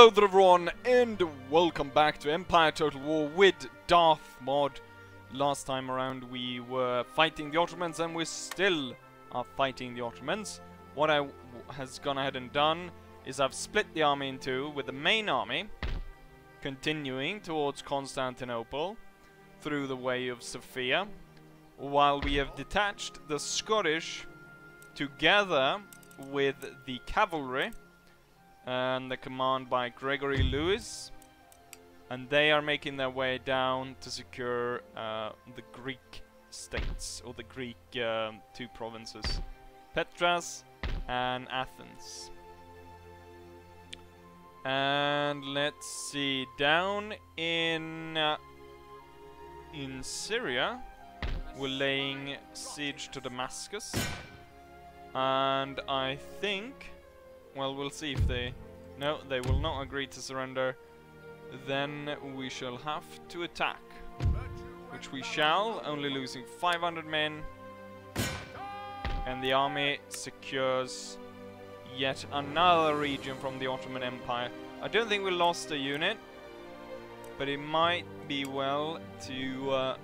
Hello there everyone and welcome back to Empire Total War with Darth Mod. Last time around we were fighting the Ottomans and we still are fighting the Ottomans. What I has gone ahead and done is I've split the army in two with the main army continuing towards Constantinople through the way of Sofia while we have detached the Scottish together with the cavalry and the command by Gregory Lewis. And they are making their way down to secure uh, the Greek states or the Greek um, two provinces Petras and Athens. And let's see down in uh, in Syria we're laying siege to Damascus. And I think well, we'll see if they... No, they will not agree to surrender. Then we shall have to attack. Which we shall, only losing 500 men. And the army secures yet another region from the Ottoman Empire. I don't think we lost a unit. But it might be well to uh,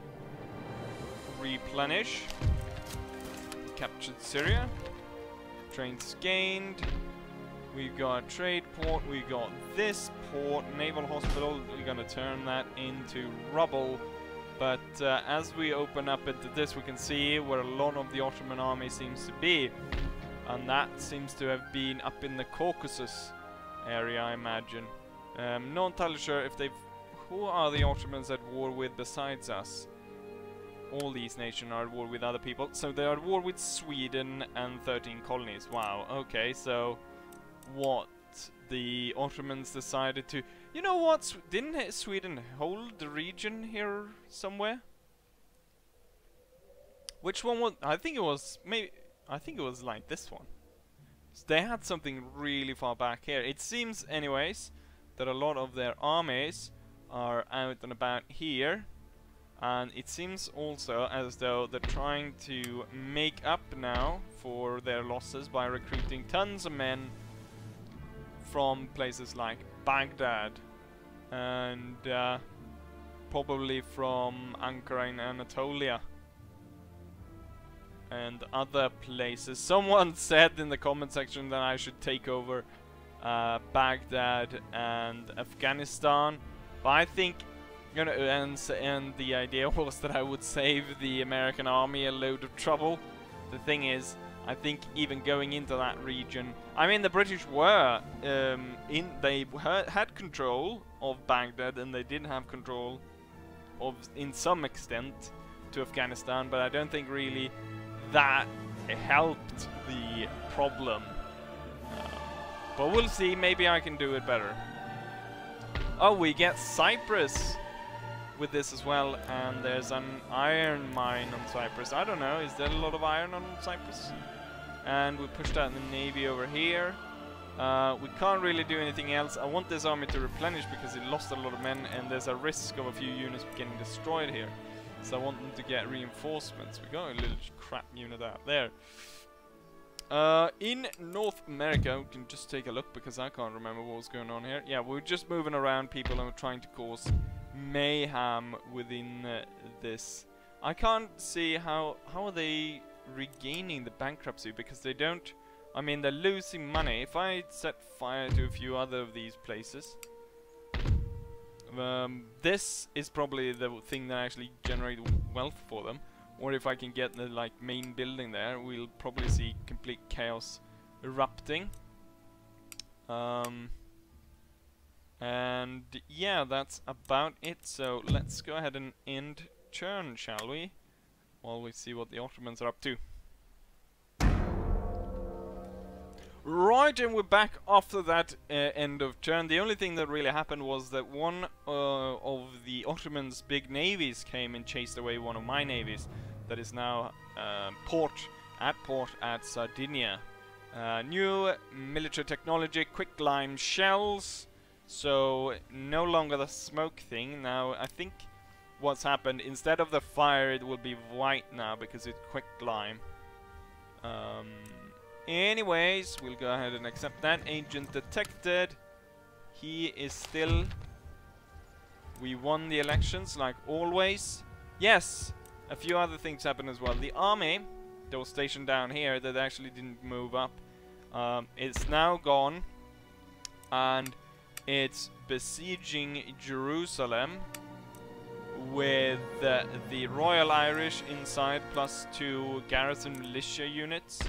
replenish. Captured Syria. Trains gained. We've got trade port, we've got this port, naval hospital, we're gonna turn that into rubble. But uh, as we open up into this, we can see where a lot of the Ottoman army seems to be. And that seems to have been up in the Caucasus area, I imagine. Um, not entirely sure if they've... Who are the Ottomans at war with besides us? All these nations are at war with other people. So they are at war with Sweden and 13 colonies. Wow, okay, so what the Ottomans decided to... You know what? Didn't Sweden hold the region here somewhere? Which one was... I think it was... Maybe... I think it was like this one. So they had something really far back here. It seems, anyways, that a lot of their armies are out and about here. And it seems also as though they're trying to make up now for their losses by recruiting tons of men from places like Baghdad and uh, probably from Ankara in Anatolia and other places. Someone said in the comment section that I should take over uh, Baghdad and Afghanistan, but I think you know, and, and the idea was that I would save the American army a load of trouble. The thing is, I think even going into that region, I mean the British were um, in they had control of Baghdad and they did have control of in some extent to Afghanistan, but I don't think really that helped the problem. Uh, but we'll see. Maybe I can do it better. Oh, we get Cyprus with this as well, and there's an iron mine on Cyprus. I don't know, is there a lot of iron on Cyprus? And we pushed out the navy over here. Uh, we can't really do anything else. I want this army to replenish because it lost a lot of men and there's a risk of a few units getting destroyed here. So I want them to get reinforcements. We got a little crap unit out there. Uh, in North America, we can just take a look because I can't remember what was going on here. Yeah, we're just moving around people and we're trying to cause mayhem within uh, this. I can't see how how are they regaining the bankruptcy because they don't... I mean, they're losing money. If I set fire to a few other of these places... Um, this is probably the thing that actually generate wealth for them. Or if I can get the like main building there, we'll probably see complete chaos erupting. Um, and yeah, that's about it. So let's go ahead and end turn, shall we? While we see what the Ottomans are up to. Right, and we're back after that uh, end of turn. The only thing that really happened was that one uh, of the Ottomans' big navies came and chased away one of my navies that is now uh, port at port at Sardinia. Uh, new military technology, quicklime shells, so no longer the smoke thing. Now, I think what's happened. Instead of the fire, it will be white now because it's quick lime. Um, anyways, we'll go ahead and accept that. Agent detected. he is still... We won the elections, like always. Yes! A few other things happened as well. The army that was stationed down here that actually didn't move up, um, it's now gone. And it's besieging Jerusalem with uh, the Royal Irish inside plus two garrison militia units.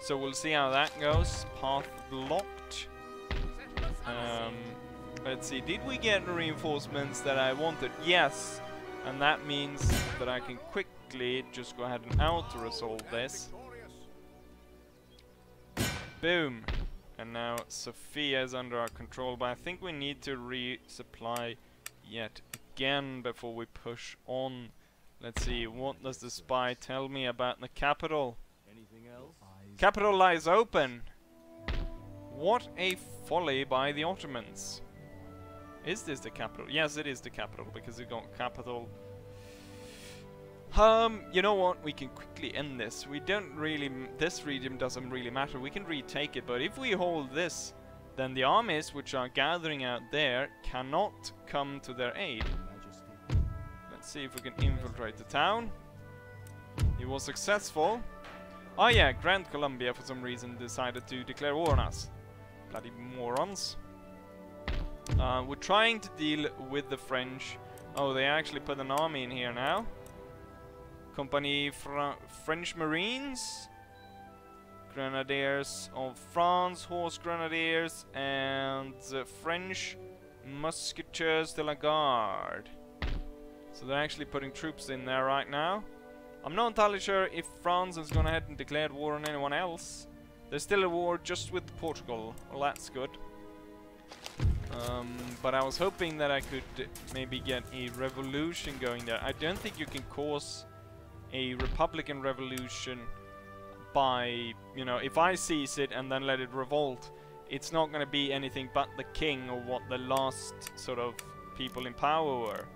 So we'll see how that goes. Path blocked. Um, let's see, did we get reinforcements that I wanted? Yes, and that means that I can quickly just go ahead and auto-resolve this. Boom. And now Sofia is under our control, but I think we need to resupply yet again before we push on. Let's see, what does the spy tell me about the capital? Anything else? Capital lies open. What a folly by the Ottomans. Is this the capital? Yes, it is the capital because it got capital. Um, you know what? We can quickly end this. We don't really. this region doesn't really matter. We can retake it, but if we hold this, then the armies which are gathering out there cannot come to their aid. See if we can infiltrate the town. He was successful. Oh yeah, Grand Colombia for some reason decided to declare war on us. Bloody morons. Uh, we're trying to deal with the French. Oh, they actually put an army in here now. Company French Marines. Grenadiers of France, Horse Grenadiers, and uh, French Musketeers de la Garde. So they're actually putting troops in there right now. I'm not entirely sure if France has gone ahead and declared war on anyone else. There's still a war just with Portugal. Well, that's good. Um, but I was hoping that I could maybe get a revolution going there. I don't think you can cause a Republican revolution by, you know, if I seize it and then let it revolt, it's not going to be anything but the king or what the last sort of people in power were.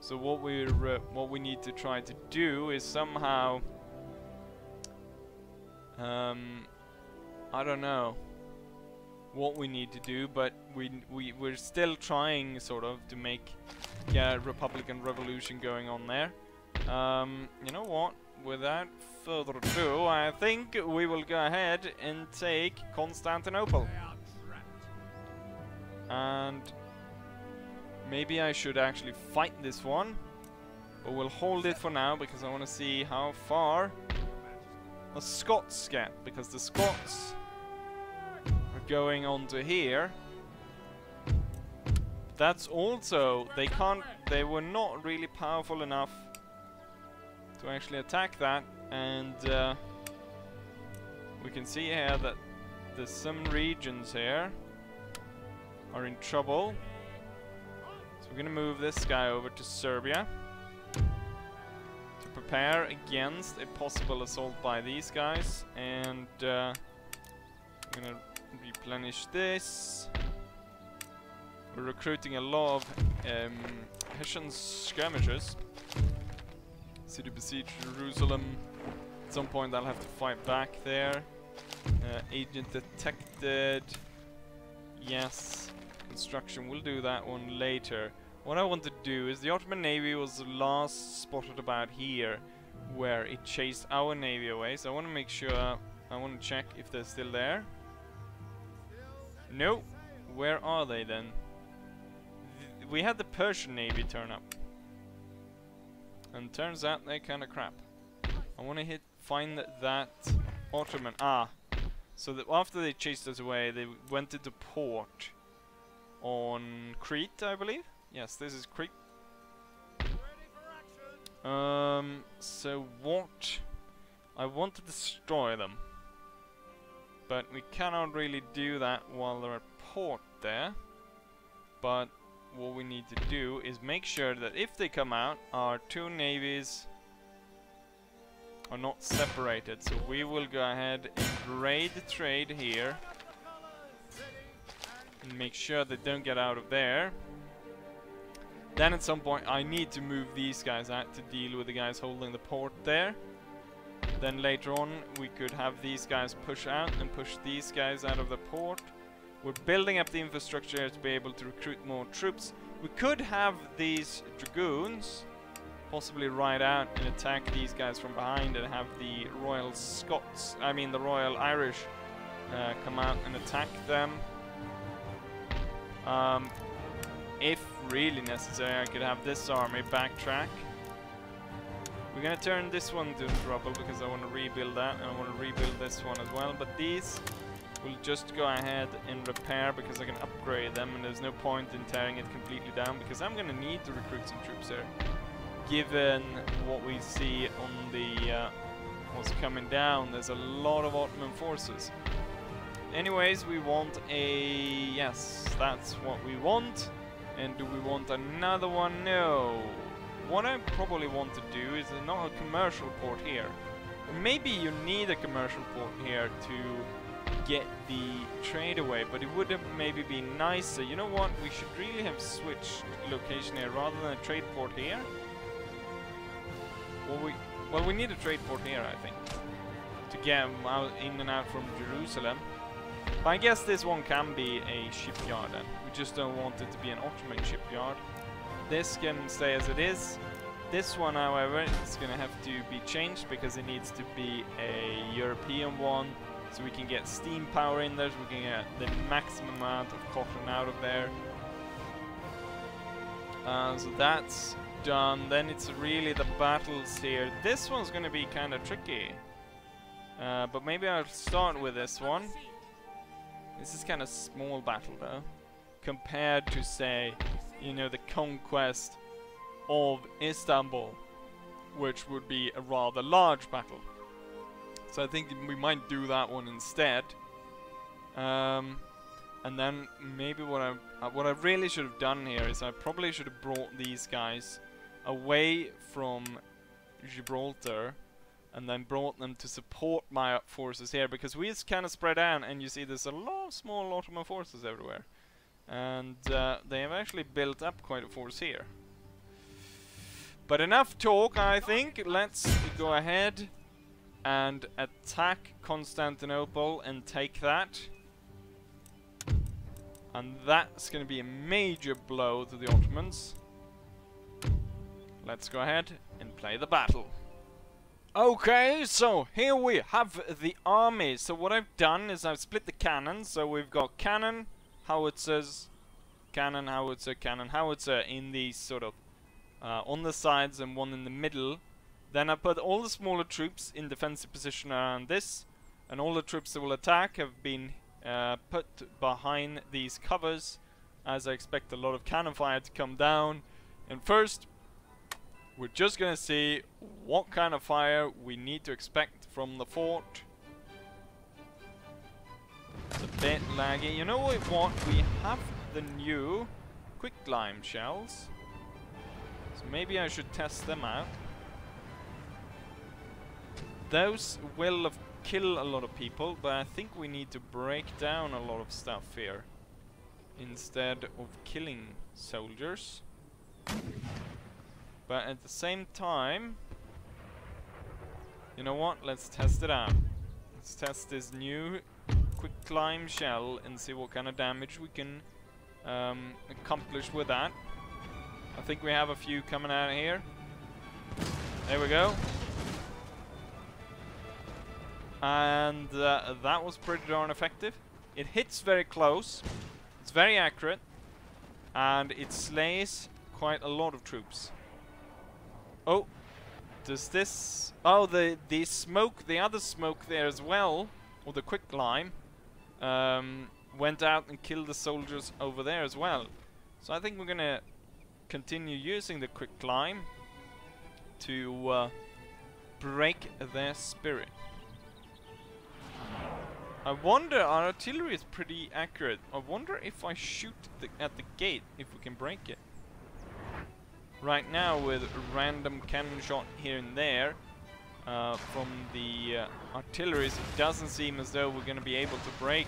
So what we uh, what we need to try to do is somehow, um, I don't know what we need to do, but we we we're still trying sort of to make yeah Republican revolution going on there. Um, you know what? Without further ado, I think we will go ahead and take Constantinople. And maybe I should actually fight this one. But we'll hold it for now because I want to see how far the Scots get. Because the Scots are going on to here. That's also, they can't, they were not really powerful enough to actually attack that and uh, we can see here that there's some regions here are in trouble so we're gonna move this guy over to Serbia to prepare against a possible assault by these guys and uh, I'm gonna replenish this we're recruiting a lot of um, Hessian skirmishers City besiege Jerusalem. At some point I'll have to fight back there. Uh, agent detected. Yes. Construction, we'll do that one later. What I want to do is the Ottoman Navy was last spotted about here where it chased our navy away. So I want to make sure, I want to check if they're still there. No. Where are they then? Th we had the Persian navy turn up. And turns out they're kind of crap. I want to hit find that Ottoman. Ah, so that after they chased us away, they went into port on Crete, I believe. Yes, this is Crete. Um, so what? I want to destroy them. But we cannot really do that while they're at port there. But what we need to do is make sure that if they come out, our two navies are not separated. So we will go ahead and raid the trade here. Make sure they don't get out of there. Then at some point I need to move these guys out to deal with the guys holding the port there. Then later on we could have these guys push out and push these guys out of the port. We're building up the infrastructure to be able to recruit more troops. We could have these dragoons possibly ride out and attack these guys from behind and have the Royal Scots, I mean the Royal Irish, uh, come out and attack them. Um, if really necessary, I could have this army backtrack. We're gonna turn this one to rubble because I want to rebuild that and I want to rebuild this one as well. But these will just go ahead and repair because I can upgrade them and there's no point in tearing it completely down because I'm gonna need to recruit some troops there. Given what we see on the uh, what's coming down, there's a lot of Ottoman forces. Anyways, we want a... yes, that's what we want. And do we want another one? No. What I probably want to do is not a commercial port here. Maybe you need a commercial port here to get the trade away, but it would have maybe been nicer. You know what? We should really have switched location here rather than a trade port here. Well, we well we need a trade port here, I think, to get out in and out from Jerusalem. But I guess this one can be a shipyard then. We just don't want it to be an Ottoman shipyard. This can stay as it is. This one, however, is going to have to be changed because it needs to be a European one. So we can get steam power in there, so we can get the maximum amount of cotton out of there. Uh, so that's done. Then it's really the battles here. This one's going to be kind of tricky. Uh, but maybe I'll start with this one. This is kind of small battle though, compared to say, you know, the conquest of Istanbul, which would be a rather large battle. So I think we might do that one instead. Um, and then maybe what I uh, what I really should have done here is I probably should have brought these guys away from Gibraltar and then brought them to support my forces here because we kind of spread out and you see there's a lot of small Ottoman forces everywhere. And uh, they have actually built up quite a force here. But enough talk I think. Let's go ahead and attack Constantinople and take that. And that's going to be a major blow to the Ottomans. Let's go ahead and play the battle Okay, so here we have the army. So what I've done is I've split the cannons. So we've got cannon, howitzers, cannon, howitzer, cannon, howitzer in these sort of uh, on the sides and one in the middle. Then I put all the smaller troops in defensive position around this. And all the troops that will attack have been uh, put behind these covers as I expect a lot of cannon fire to come down. And first, we're just gonna see what kind of fire we need to expect from the fort. It's a bit laggy. You know what? We have the new quicklime shells. So maybe I should test them out. Those will kill a lot of people, but I think we need to break down a lot of stuff here. Instead of killing soldiers. But at the same time, you know what? Let's test it out. Let's test this new quick climb shell and see what kind of damage we can um, accomplish with that. I think we have a few coming out of here. There we go. And uh, that was pretty darn effective. It hits very close. It's very accurate. And it slays quite a lot of troops. Oh, does this... Oh, the, the smoke, the other smoke there as well, or the quicklime, um, went out and killed the soldiers over there as well. So I think we're gonna continue using the quicklime to uh, break their spirit. I wonder, our artillery is pretty accurate. I wonder if I shoot the, at the gate, if we can break it right now with random cannon shot here and there uh, from the uh, artilleries, it doesn't seem as though we're going to be able to break.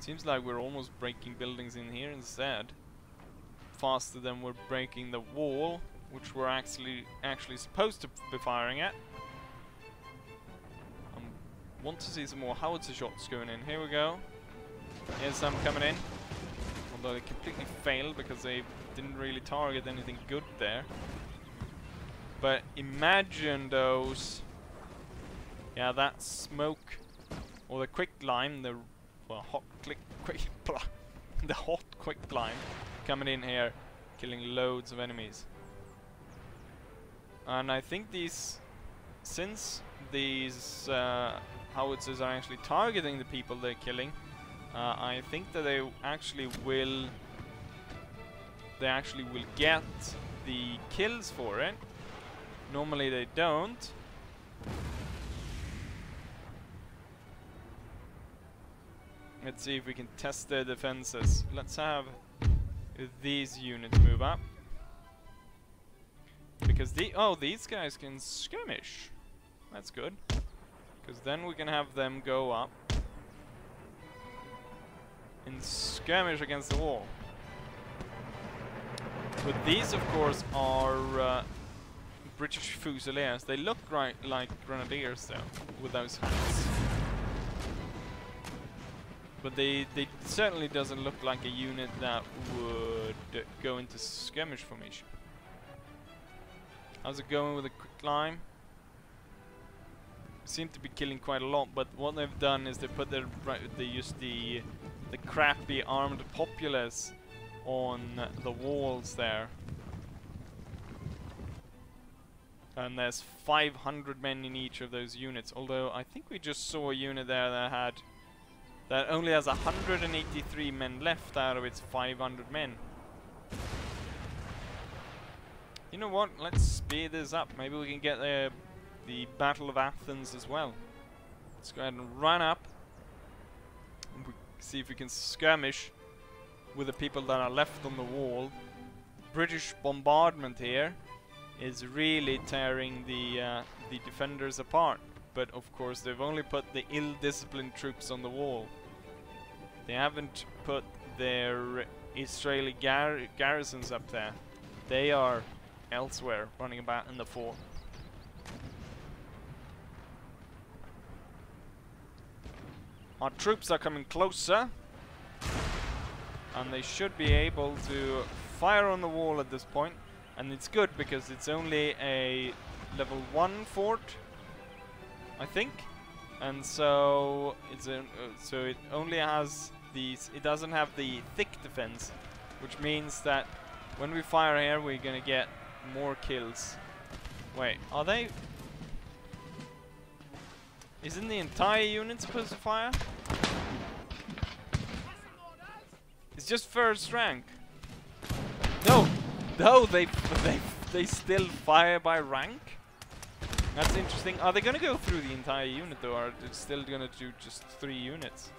Seems like we're almost breaking buildings in here instead. Faster than we're breaking the wall, which we're actually actually supposed to be firing at. I'm want to see some more howitzer shots going in. Here we go. Here's some coming in. Although they completely failed because they didn't really target anything good there. But imagine those... Yeah, that smoke or the quick lime, the well, hot click quick the hot quick lime coming in here, killing loads of enemies. And I think these, since these uh, howitzers are actually targeting the people they're killing, uh, I think that they actually will, they actually will get the kills for it. Normally they don't. Let's see if we can test their defenses. Let's have these units move up. Because the oh these guys can skirmish. That's good. Because then we can have them go up and skirmish against the wall. But these of course are uh, British Fusiliers. They look right like grenadiers though, with those hats. But they, they certainly doesn't look like a unit that would go into skirmish formation. How's it going with the quicklime? Seem to be killing quite a lot, but what they've done is they put their right they use the the crappy armed populace on the walls there. And there's 500 men in each of those units, although I think we just saw a unit there that had that only has 183 men left out of its 500 men. You know what? Let's speed this up. Maybe we can get the the Battle of Athens as well. Let's go ahead and run up. And see if we can skirmish with the people that are left on the wall. British bombardment here is really tearing the uh, the defenders apart. But of course they've only put the ill-disciplined troops on the wall. They haven't put their Israeli gar garrisons up there. They are elsewhere, running about in the fort. Our troops are coming closer. And they should be able to fire on the wall at this point. And it's good because it's only a level 1 fort, I think. And so it's a, uh, so it only has these it doesn't have the thick defense which means that when we fire here we're gonna get more kills. Wait are they isn't the entire unit supposed to fire it's just first rank no no they they they still fire by rank that's interesting. Are they to go through the entire unit though, or are they still to do just three units?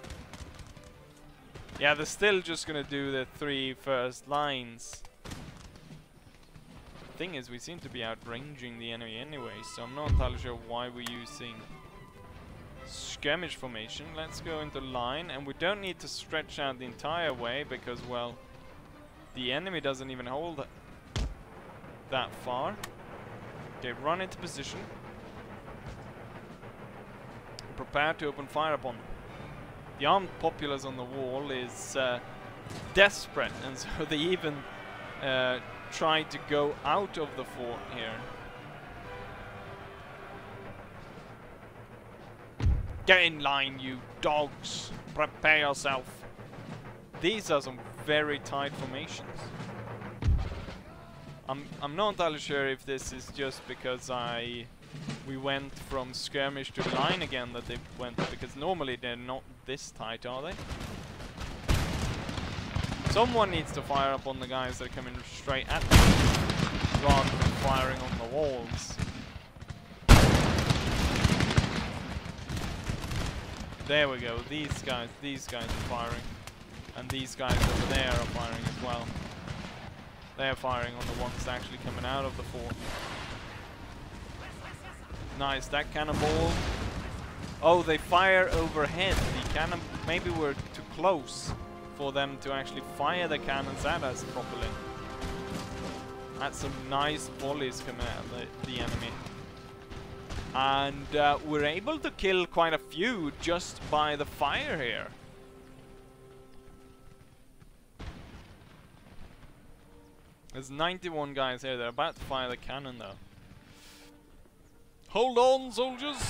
Yeah, they're still just to do the three first lines. Thing is, we seem to be outranging the enemy anyway, so I'm not entirely sure why we're using skirmish formation. Let's go into line, and we don't need to stretch out the entire way, because, well, the enemy doesn't even hold that far. Okay, run into position prepare to open fire upon. The armed populace on the wall is uh, desperate, and so they even uh, try to go out of the fort here. Get in line, you dogs! Prepare yourself! These are some very tight formations. I'm I'm not entirely sure if this is just because I we went from skirmish to line again that they went, because normally they're not this tight, are they? Someone needs to fire up on the guys that are coming straight at them, rather than firing on the walls. There we go, these guys, these guys are firing. And these guys over there are firing as well. They're firing on the ones actually coming out of the fort. Nice, that cannonball. Oh, they fire overhead. The cannon, maybe we're too close for them to actually fire the cannons at us properly. That's some nice volleys coming at the, the enemy. And uh, we're able to kill quite a few just by the fire here. There's 91 guys here. They're about to fire the cannon though. Hold on, soldiers!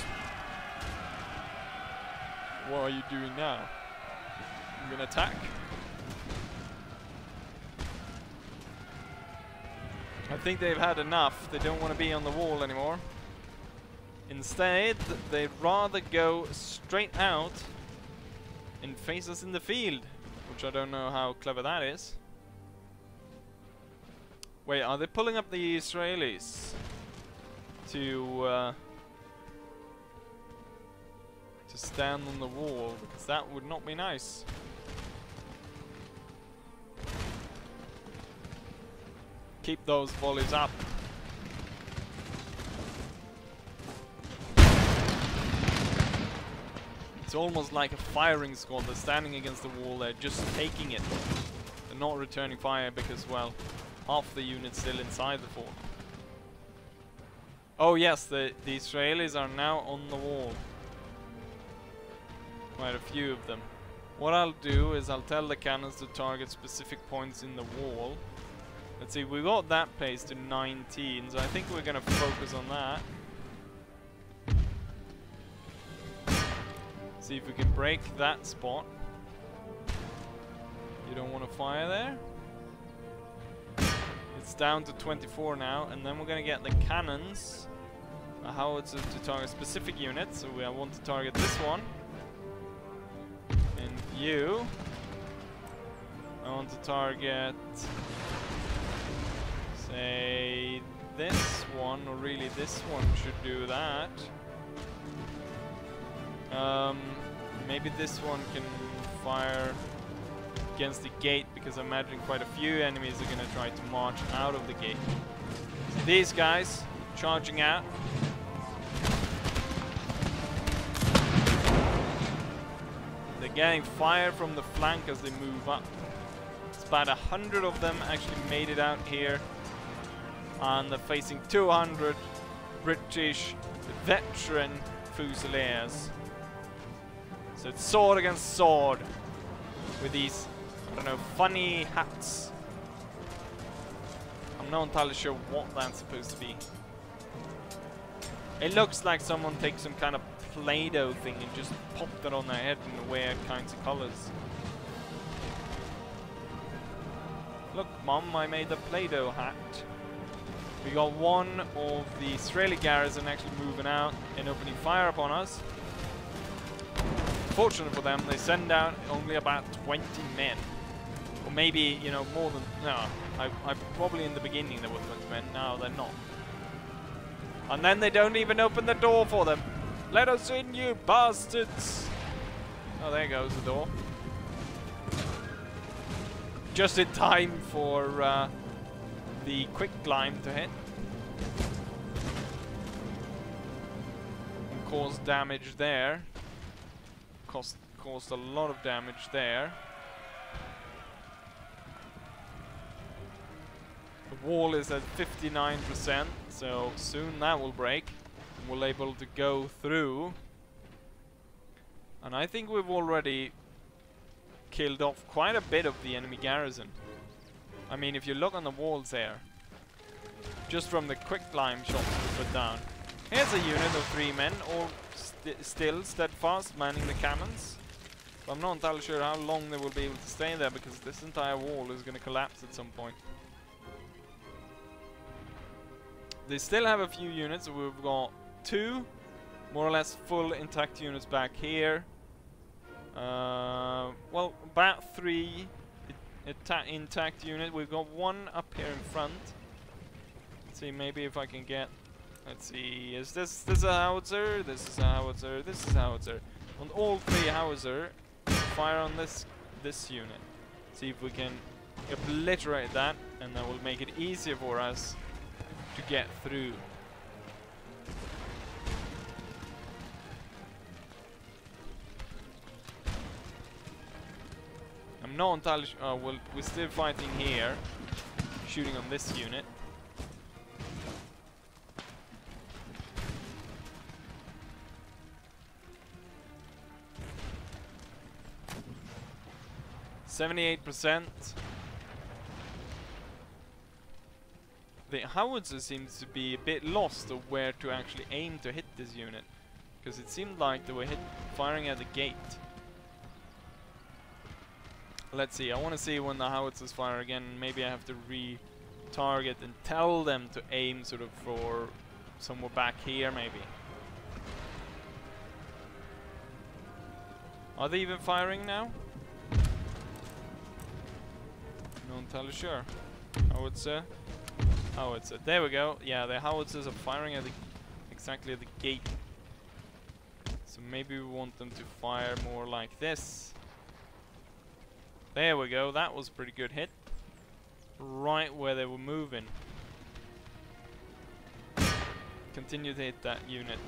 What are you doing now? You gonna attack? I think they've had enough. They don't want to be on the wall anymore. Instead, they'd rather go straight out and face us in the field. Which I don't know how clever that is. Wait, are they pulling up the Israelis? To, uh, To stand on the wall, because that would not be nice. Keep those volleys up. It's almost like a firing squad. They're standing against the wall. They're just taking it. They're not returning fire because, well, half the unit's still inside the fort. Oh yes, the, the Israelis are now on the wall. Quite a few of them. What I'll do is I'll tell the cannons to target specific points in the wall. Let's see, we got that place to 19, so I think we're gonna focus on that. See if we can break that spot. You don't want to fire there? It's down to 24 now, and then we're gonna get the cannons. A howitzer to target specific units, so we, want to target this one. And you. I want to target, say, this one, or really this one should do that. Um, maybe this one can fire against the gate because I imagine quite a few enemies are going to try to march out of the gate. So these guys charging out. They're getting fire from the flank as they move up. It's about a hundred of them actually made it out here. And they're facing 200 British veteran Fusiliers. So it's sword against sword with these, I don't know, funny hats. I'm not entirely sure what that's supposed to be. It looks like someone takes some kind of Play-Doh thing and just popped it on their head in weird kinds of colors. Look, Mom, I made a Play-Doh hat. We got one of the Israeli garrison actually moving out and opening fire upon us. Fortunate for them, they send out only about 20 men. Or maybe, you know, more than... No, I, I probably in the beginning there were 20 men. Now they're not. And then they don't even open the door for them. Let us in, you bastards! Oh, there goes the door. Just in time for uh, the quick climb to hit. And cause damage there. Cost, caused a lot of damage there. The wall is at 59%, so soon that will break. We'll be able to go through. And I think we've already killed off quite a bit of the enemy garrison. I mean, if you look on the walls there, just from the quick climb shots we put down. Here's a unit of three men, all st still steadfast, manning the cannons. But I'm not entirely sure how long they will be able to stay there, because this entire wall is going to collapse at some point. They still have a few units, we've got two, more or less full intact units back here. Uh, well, about three intact unit. We've got one up here in front. Let's see, maybe if I can get. Let's see, is this this is a howitzer? This is a howitzer. This is a howitzer. On all three howitzer, fire on this this unit. See if we can obliterate that, and that will make it easier for us to get through. I'm not entirely sure. Oh, well, we're still fighting here. Shooting on this unit. 78%. The howitzer seems to be a bit lost of where to actually aim to hit this unit. Because it seemed like they were hit firing at the gate. Let's see, I want to see when the howitzers fire again. Maybe I have to re-target and tell them to aim sort of for somewhere back here maybe. Are they even firing now? Entirely sure. Howitzer. Oh, howitzer. There we go. Yeah, the howitzers are firing at the exactly at the gate. So maybe we want them to fire more like this. There we go. That was a pretty good hit. Right where they were moving. Continue to hit that unit.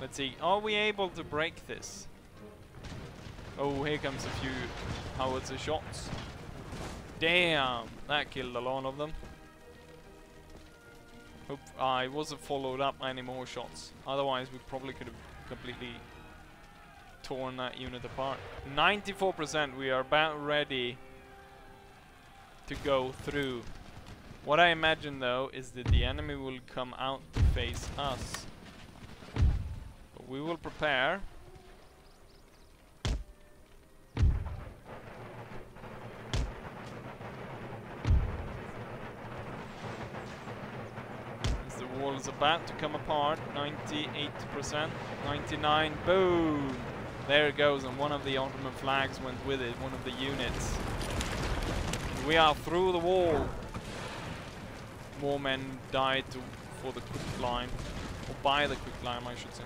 Let's see. Are we able to break this? Oh, here comes a few howitzer shots. Damn! That killed a lot of them. Hope I wasn't followed up by any more shots. Otherwise, we probably could have completely torn that unit apart. 94%, we are about ready to go through. What I imagine though is that the enemy will come out to face us. But we will prepare. As the wall is about to come apart, 98%, 99, boom! There it goes, and one of the Ottoman flags went with it, one of the units. We are through the wall. More men died to, for the quicklime, or by the quicklime, I should say.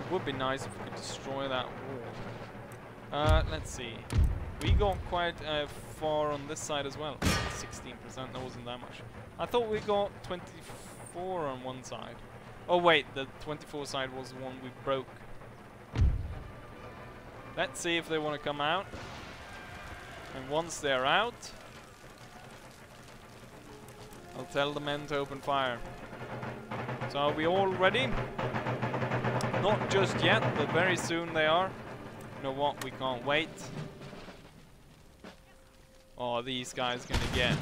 It would be nice if we could destroy that wall. Uh, let's see. We got quite uh, far on this side as well. 16%, that wasn't that much. I thought we got 24 on one side. Oh wait, the 24 side was the one we broke. Let's see if they want to come out. And once they're out, I'll tell the men to open fire. So are we all ready? Not just yet, but very soon they are. You know what, we can't wait. Oh, these guys gonna get,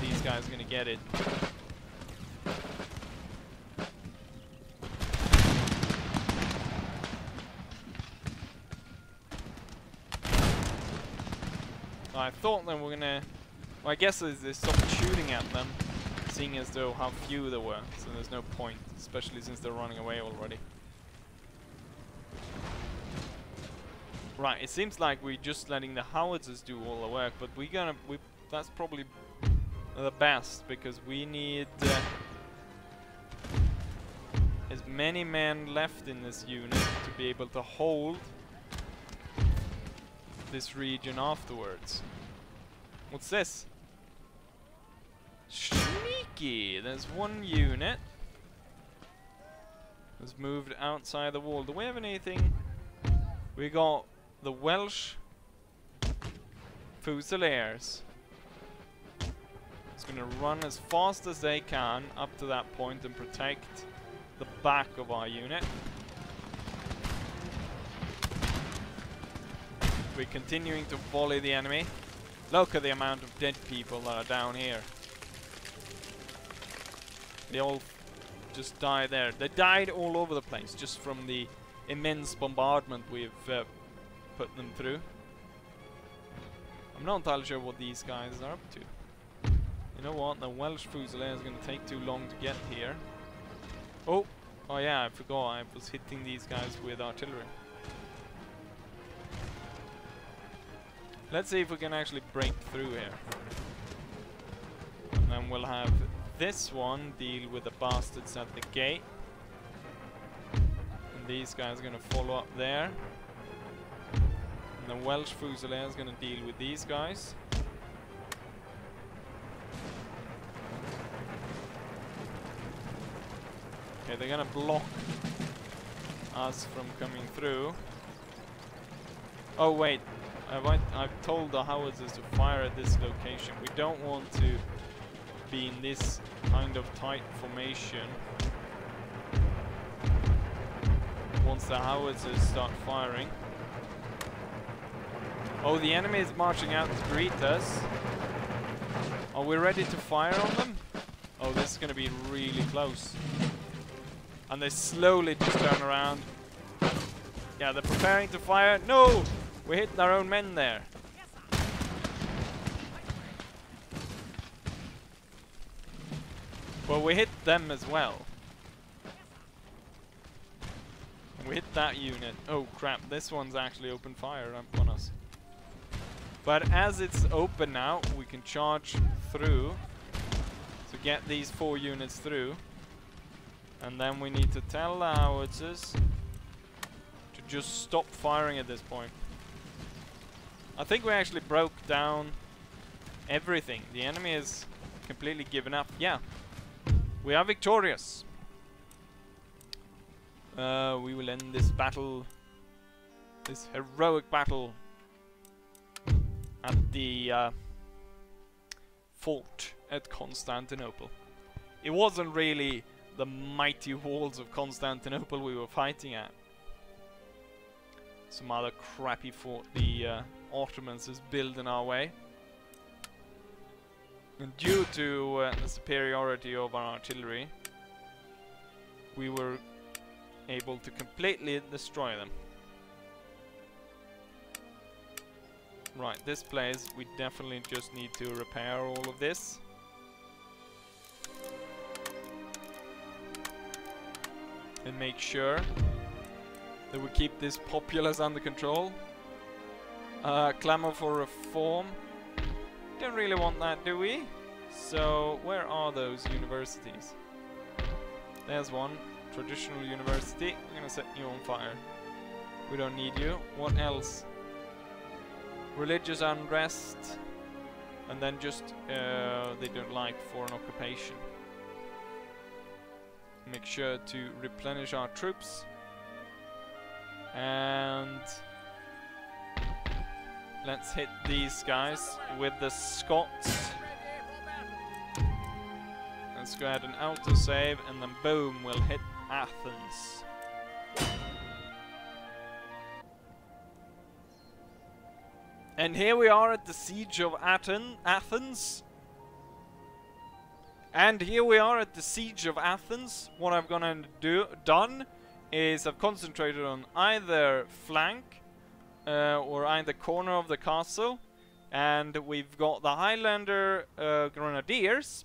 these guys gonna get it. I thought they were gonna, well I guess they, they stopped shooting at them, seeing as though how few there were, so there's no point, especially since they're running away already. Right, it seems like we're just letting the howitzers do all the work, but we're gonna, we, that's probably the best, because we need uh, as many men left in this unit to be able to hold this region afterwards. What's this? Sneaky! There's one unit. Has moved outside the wall. Do we have anything? We got the Welsh Fusiliers. It's gonna run as fast as they can up to that point and protect the back of our unit. We're continuing to volley the enemy. Look at the amount of dead people that are down here. They all just died there. They died all over the place just from the immense bombardment we've uh, put them through. I'm not entirely sure what these guys are up to. You know what? The Welsh Fusilier is going to take too long to get here. Oh! Oh yeah, I forgot. I was hitting these guys with artillery. Let's see if we can actually break through here. And then we'll have this one deal with the bastards at the gate. And these guys are gonna follow up there. The Welsh Fusilier is gonna deal with these guys. Okay, they're gonna block us from coming through. Oh wait, I've, I've told the howitzers to fire at this location. We don't want to be in this kind of tight formation. once the howitzers start firing. Oh, the enemy is marching out to greet us. Are we ready to fire on them? Oh, this is going to be really close. And they slowly just turn around. Yeah, they're preparing to fire. No! We hit our own men there. Well, we hit them as well. We hit that unit. Oh crap, this one's actually open fire. But as it's open now, we can charge through to get these four units through. And then we need to tell the howitzers to just stop firing at this point. I think we actually broke down everything. The enemy is completely given up. Yeah, we are victorious. Uh, we will end this battle, this heroic battle, at the uh, fort at Constantinople. It wasn't really the mighty walls of Constantinople we were fighting at. Some other crappy fort the uh, Ottomans has building our way. And due to uh, the superiority of our artillery, we were able to completely destroy them. Right, this place, we definitely just need to repair all of this. And make sure that we keep this populace under control. Uh, clamor for reform. Don't really want that, do we? So, where are those universities? There's one. Traditional university. I'm gonna set you on fire. We don't need you. What else? Religious unrest. And then just, uh, they don't like foreign occupation. Make sure to replenish our troops. And... Let's hit these guys with the Scots. Let's go ahead and auto-save, and then boom, we'll hit Athens. And here we are at the siege of Aten Athens. And here we are at the siege of Athens. What I've gonna do done is I've concentrated on either flank uh, or either corner of the castle, and we've got the Highlander uh, Grenadiers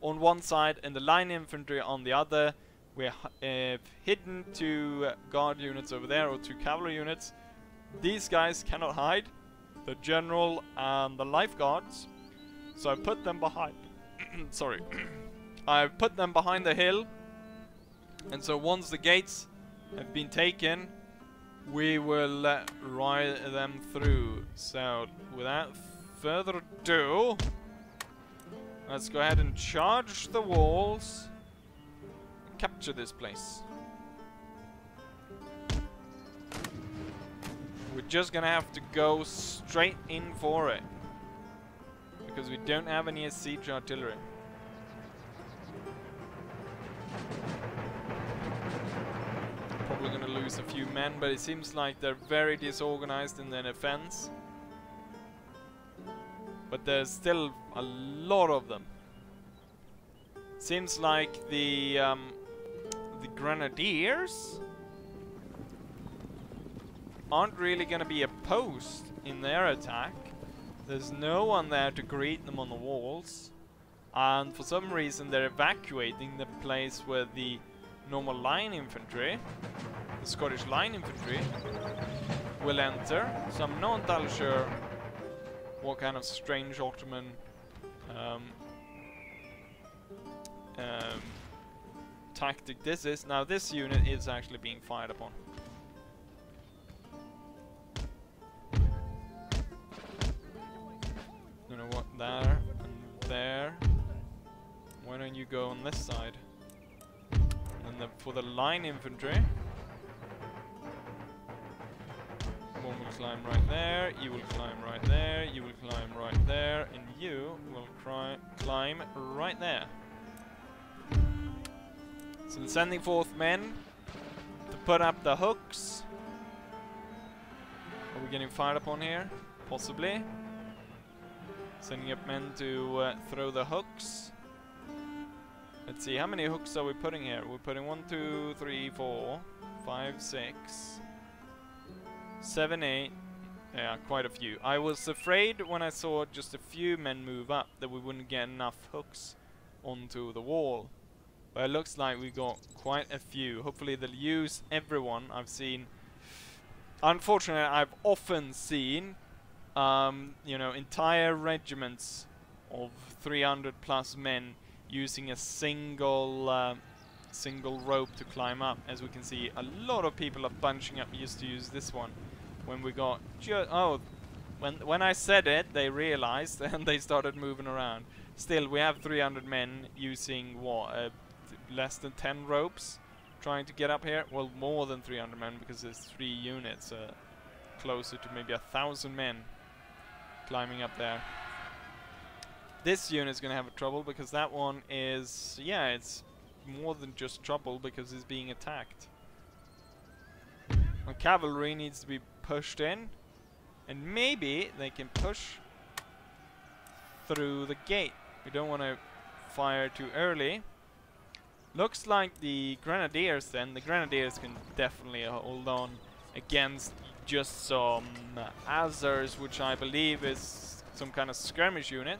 on one side and the line infantry on the other. We're uh, hidden two guard units over there or two cavalry units. These guys cannot hide. The general and the lifeguards. So I put them behind. sorry. I put them behind the hill. And so once the gates have been taken, we will let ride them through. So without further ado, let's go ahead and charge the walls. Capture this place. We're just gonna have to go straight in for it. Because we don't have any siege artillery. Probably gonna lose a few men, but it seems like they're very disorganized in their defense. But there's still a lot of them. Seems like the um, the grenadiers aren't really gonna be opposed in their attack. There's no one there to greet them on the walls. And for some reason they're evacuating the place where the normal line infantry, the Scottish line infantry, will enter. So I'm not entirely sure what kind of strange Ottoman um, um, tactic this is. Now this unit is actually being fired upon. There and there. Why don't you go on this side? And then for the line infantry, one will climb right there, you will climb right there, you will climb right there, and you will climb right there. So sending forth men to put up the hooks. Are we getting fired upon here? Possibly. Sending up men to uh, throw the hooks. Let's see, how many hooks are we putting here? We're putting one, two, three, four, five, six, seven, eight. Yeah, quite a few. I was afraid when I saw just a few men move up that we wouldn't get enough hooks onto the wall. But it looks like we got quite a few. Hopefully they'll use everyone. I've seen... Unfortunately, I've often seen, um, you know, entire regiments of 300 plus men using a single uh, single rope to climb up. As we can see, a lot of people are bunching up used to use this one. When we got oh, when when I said it, they realized and they started moving around. Still, we have 300 men using what uh, less than 10 ropes trying to get up here. Well, more than 300 men because there's three units, uh, closer to maybe a thousand men climbing up there. This unit's gonna have a trouble because that one is, yeah, it's more than just trouble because it's being attacked. And cavalry needs to be pushed in, and maybe they can push through the gate. We don't want to fire too early. Looks like the grenadiers then, the grenadiers can definitely hold on against just some Azers, which I believe is some kind of skirmish unit.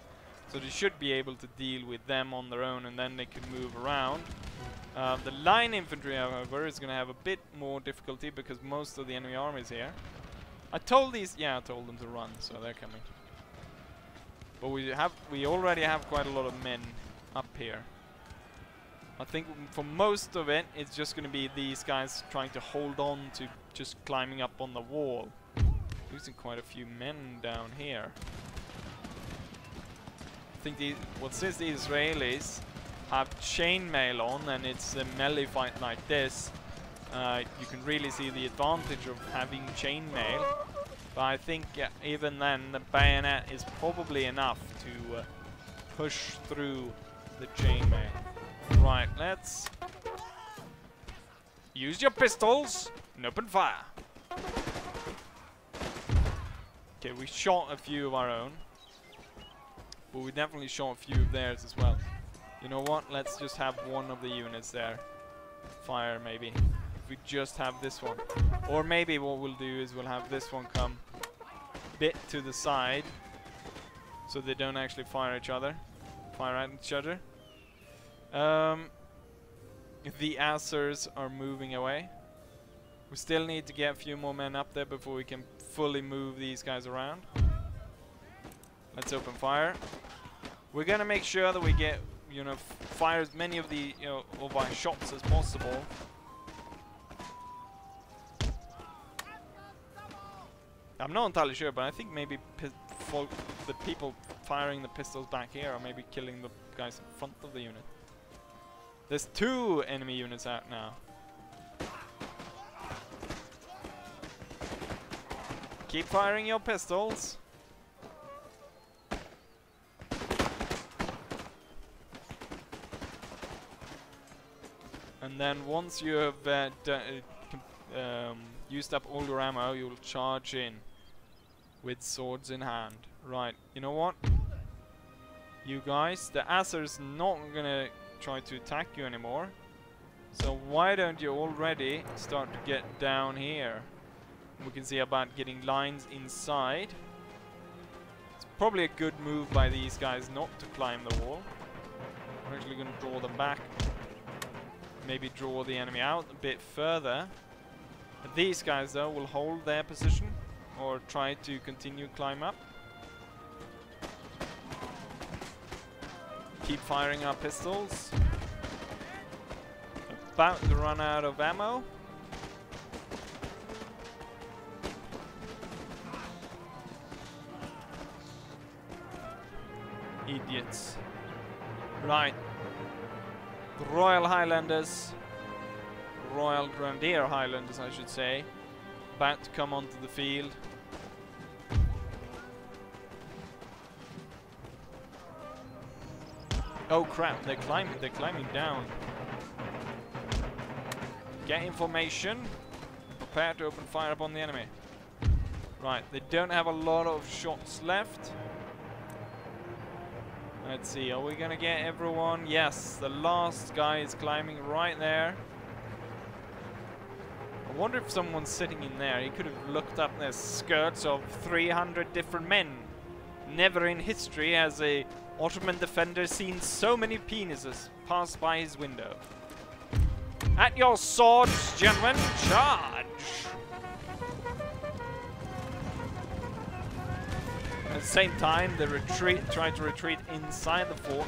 So they should be able to deal with them on their own and then they can move around. Uh, the line infantry, however, is going to have a bit more difficulty because most of the enemy army is here. I told these, yeah, I told them to run, so they're coming. But we have, we already have quite a lot of men up here. I think for most of it, it's just going to be these guys trying to hold on to just climbing up on the wall. Losing quite a few men down here. I think the well since the Israelis have chainmail on and it's a melee fight like this, uh, you can really see the advantage of having chainmail. But I think uh, even then the bayonet is probably enough to uh, push through the chainmail. Right, let's use your pistols and open fire. Okay, we shot a few of our own. But we definitely shot a few of theirs as well. You know what? Let's just have one of the units there. Fire, maybe. If we just have this one. Or maybe what we'll do is we'll have this one come bit to the side. So they don't actually fire each other. Fire at each other. Um, the Azers are moving away. We still need to get a few more men up there before we can fully move these guys around. Let's open fire. We're gonna make sure that we get, you know, fire as many of the, you know, of our shots as possible. I'm not entirely sure, but I think maybe the people firing the pistols back here are maybe killing the guys in front of the unit. There's two enemy units out now. Keep firing your pistols. And then once you have uh, uh um, used up all your ammo, you'll charge in with swords in hand. Right, you know what? You guys, the Azer's not gonna try to attack you anymore. So why don't you already start to get down here? We can see about getting lines inside. It's probably a good move by these guys not to climb the wall. We're actually going to draw them back maybe draw the enemy out a bit further. These guys though will hold their position or try to continue climb up. Keep firing our pistols. About to run out of ammo. Idiots. Right, Royal Highlanders, Royal Grenadier Highlanders I should say, about to come onto the field. Oh crap, they're climbing, they're climbing down. Get information. Prepare to open fire upon the enemy. Right, they don't have a lot of shots left. Let's see, are we gonna get everyone? Yes, the last guy is climbing right there. I wonder if someone's sitting in there. He could have looked up the skirts of 300 different men. Never in history has a Ottoman defender seen so many penises pass by his window. At your swords, gentlemen, charge! At the same time, they retreat, try to retreat inside the fort,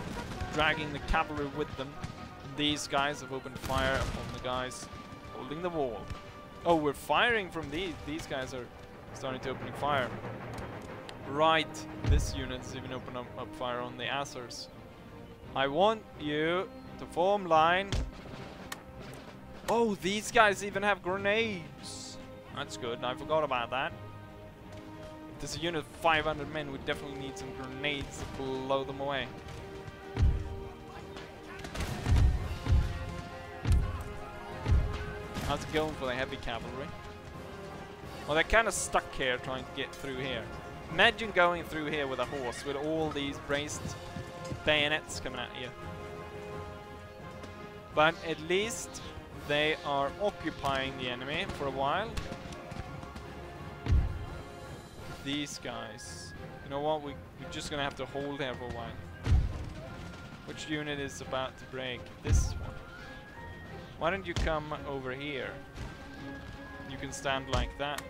dragging the cavalry with them. These guys have opened fire upon the guys holding the wall. Oh, we're firing from these. These guys are starting to open fire. Right, this unit is even opening up, up fire on the Azores. I want you to form line. Oh, these guys even have grenades. That's good. I forgot about that. There's a unit of 500 men, we definitely need some grenades to blow them away. How's it going for the heavy cavalry? Well, they're kind of stuck here trying to get through here. Imagine going through here with a horse with all these braced bayonets coming at you. But at least they are occupying the enemy for a while. These guys. You know what? We, we're just gonna have to hold for. Which unit is about to break? This one. Why don't you come over here? You can stand like that.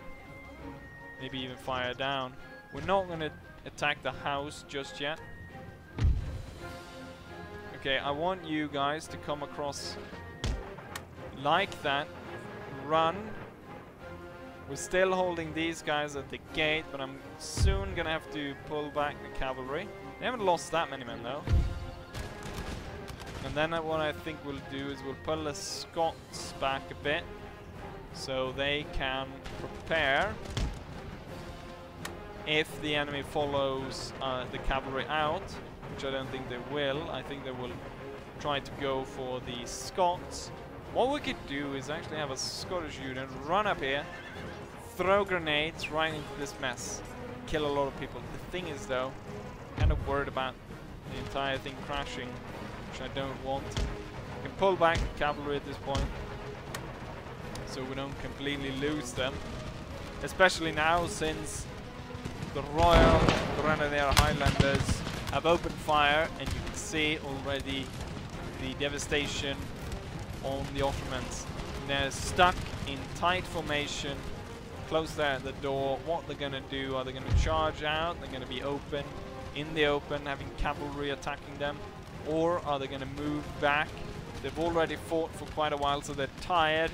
Maybe even fire down. We're not gonna attack the house just yet. Okay, I want you guys to come across like that. Run. We're still holding these guys at the gate, but I'm soon gonna have to pull back the cavalry. They haven't lost that many men though. And then uh, what I think we'll do is we'll pull the Scots back a bit so they can prepare if the enemy follows uh, the cavalry out, which I don't think they will. I think they will try to go for the Scots. What we could do is actually have a Scottish unit run up here, throw grenades right into this mess, kill a lot of people. The thing is though, I'm kind of worried about the entire thing crashing, which I don't want. We can pull back cavalry at this point, so we don't completely lose them. Especially now since the Royal Grenadier Highlanders have opened fire and you can see already the devastation on the Ottomans. They're stuck in tight formation, close there at the door. What they're going to do, are they going to charge out? They're going to be open, in the open, having cavalry attacking them? Or are they going to move back? They've already fought for quite a while, so they're tired.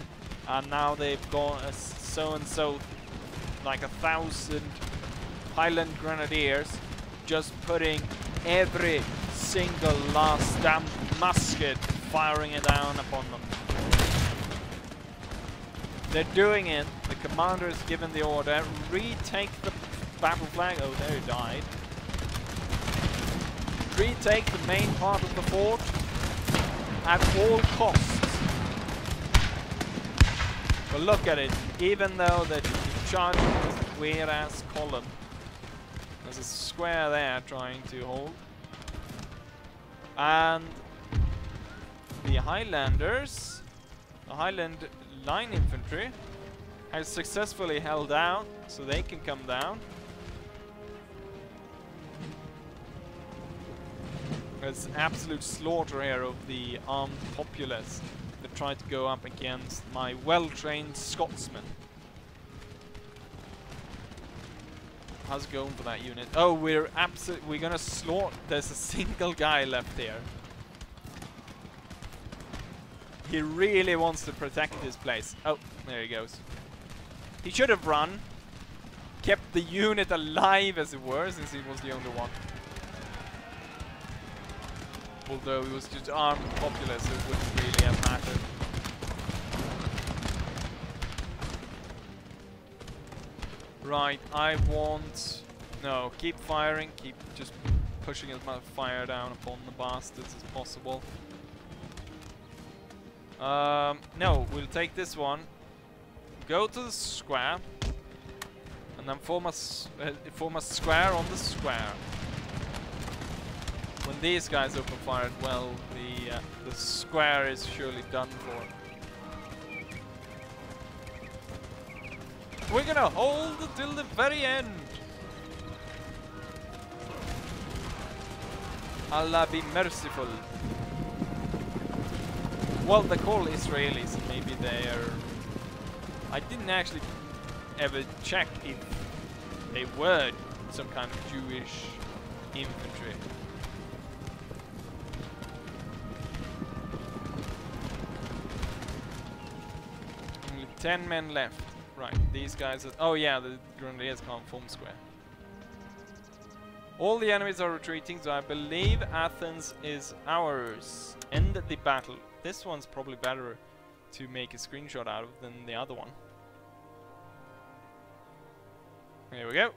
And now they've got so-and-so, like a thousand Highland Grenadiers just putting every single last damn musket firing it down upon them. They're doing it. The commander has given the order. Retake the battle flag. Oh, there he died. Retake the main part of the fort at all costs. But look at it. Even though they're charging this weird-ass column, there's a square there trying to hold. And the Highlanders, the Highland Line Infantry, has successfully held out, so they can come down. There's absolute slaughter here of the armed populace that tried to go up against my well-trained Scotsmen. How's it going for that unit? Oh, we're absolutely we're gonna slaughter. There's a single guy left here. He really wants to protect this place. Oh, there he goes. He should have run. Kept the unit alive, as it were, since he was the only one. Although he was just armed populace, so it wouldn't really have mattered. Right, I want... No, keep firing, keep just pushing as much fire down upon the bastards as possible. Um, no, we'll take this one. Go to the square. And then form a, uh, form a square on the square. When these guys open fire, well, the uh, the square is surely done for. We're gonna hold till the very end. Allah be merciful. Well, they call Israelis, maybe they are. I didn't actually ever check if they were some kind of Jewish infantry. Only 10 men left. Right, these guys are. Oh, yeah, the Grenadiers can't form square. All the enemies are retreating, so I believe Athens is ours. End the battle. This one's probably better to make a screenshot out of than the other one. Here we go.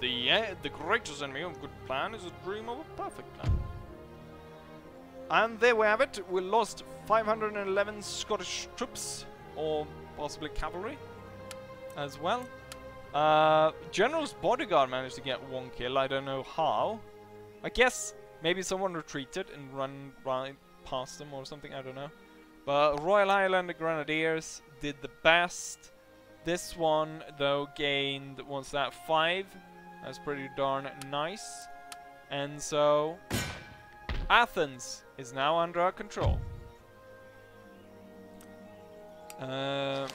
The uh, the greatest enemy of good plan is a dream of a perfect plan. And there we have it. We lost 511 Scottish troops, or possibly cavalry, as well. Uh, General's bodyguard managed to get one kill. I don't know how. I guess maybe someone retreated and run right past them or something. I don't know. But Royal Highland Grenadiers did the best. This one though gained what's that five? That's pretty darn nice. And so Athens is now under our control. Uh,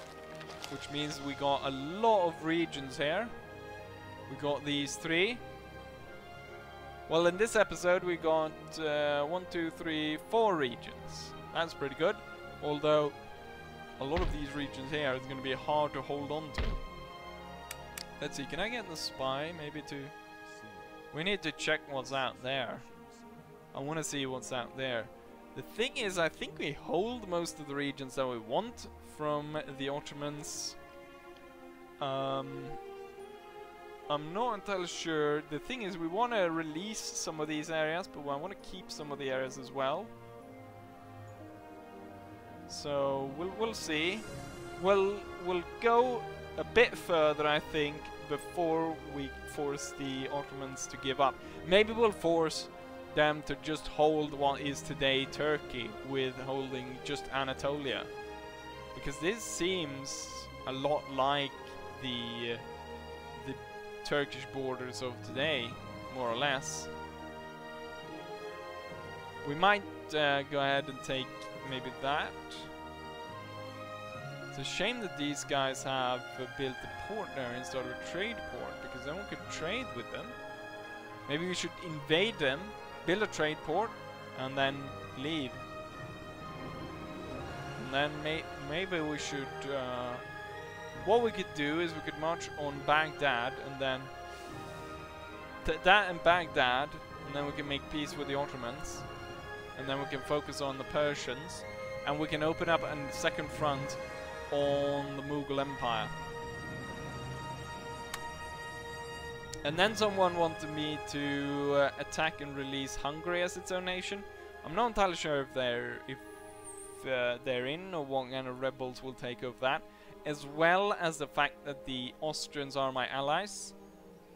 which means we got a lot of regions here. We got these three. Well, in this episode, we got uh, one, two, three, four regions. That's pretty good. Although, a lot of these regions here is going to be hard to hold on to. Let's see, can I get the spy maybe to... We need to check what's out there. I want to see what's out there. The thing is, I think we hold most of the regions that we want from the Ottomans. Um, I'm not entirely sure. The thing is, we want to release some of these areas, but I want to keep some of the areas as well. So we'll we'll see. We'll we'll go a bit further, I think, before we force the Ottomans to give up. Maybe we'll force them to just hold what is today Turkey with holding just Anatolia. Because this seems a lot like the the Turkish borders of today, more or less. We might uh, go ahead and take maybe that. It's a shame that these guys have uh, built a port there instead of a trade port, because then we could trade with them. Maybe we should invade them, build a trade port, and then leave. And then may maybe we should... Uh, what we could do is we could march on Baghdad, and then... Th that and Baghdad, and then we can make peace with the Ottomans. And then we can focus on the Persians, and we can open up a second front on the Mughal Empire. And then someone wanted me to uh, attack and release Hungary as its own nation. I'm not entirely sure if they're if uh, they're in or what kind of rebels will take over that, as well as the fact that the Austrians are my allies,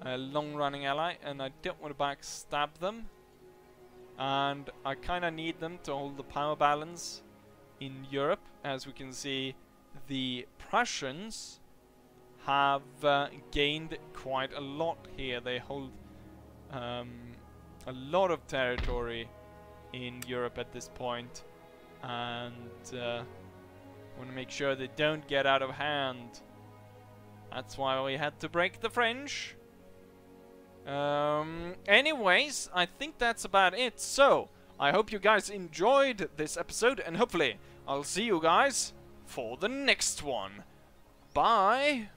a long-running ally, and I don't want to backstab them. And I kind of need them to hold the power balance in Europe, as we can see the Prussians have uh, gained quite a lot here. They hold um, a lot of territory in Europe at this point, and uh, want to make sure they don't get out of hand. That's why we had to break the French. Um, anyways, I think that's about it. So, I hope you guys enjoyed this episode, and hopefully I'll see you guys for the next one. Bye!